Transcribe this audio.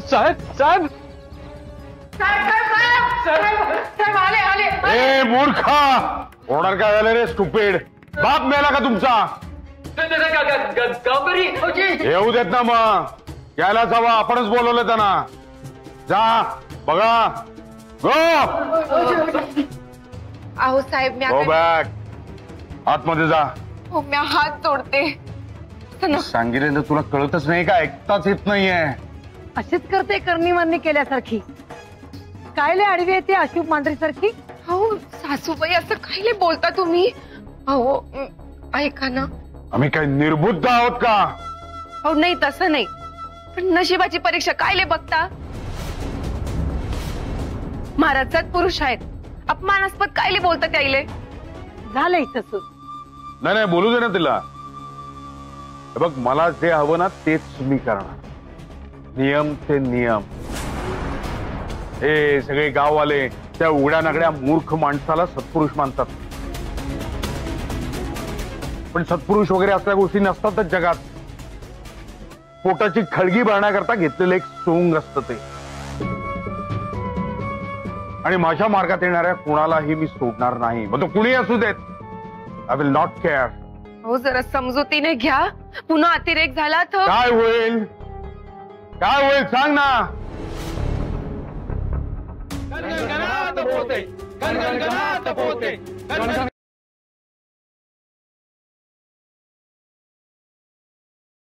साहेब साहेब। ए मूर्खा। होणार काय झालं रे स्टुपिड बाप मेला का तुमचा येऊ देत ना मग। यायलाच हवा आपणच बोलवलं त्यांना जा बघा। गो! अहो साहेब मी गो आता- बॅक आतमध्ये जा. हो, मी हात जोडते. सांगितलं तुला कळतच नाही का? ऐकताच येत नाहीये. अशीच करते करणी मान्य केल्यासारखी. आडवी येते अशुभ मांढरी सारखी हो सासूबाई असं काही बोलता तुम्ही? अहो म, ऐका ना. आम्ही काय निर्बुद्ध आहोत का? हो नाही तसं नाही. पण नशिबाची परीक्षा काय ले बघता महाराजात पुरुष आहेत. अपमानास्पद काय ले बोलता त्याईले झालंय तसं नाही नाही बोलू दे ना तिला. हे बघ मला जे हवं ना तेच मी करणार. नियम ते नियम. हे सगळे गाववाले त्या उघड्या नागड्या मूर्ख माणसाला सत्पुरुष मानतात. पण सत्पुरुष वगैरे असल्या गोष्टी नसतातच जगात. पोटाची खळगी भरण्याकरता घेतलेलं एक सोंग असतं ते. आणि माझ्या मार्गात येणाऱ्या कुणालाही मी सोडणार नाही. मग तो कुणी असू देत आय विल नॉट केअर हो जरा समजुतीने घ्या. पुन्हा अतिरेक झाला तर? काय होईल? काय होईल सांग ना? गणगणात पोते गणगणात पोते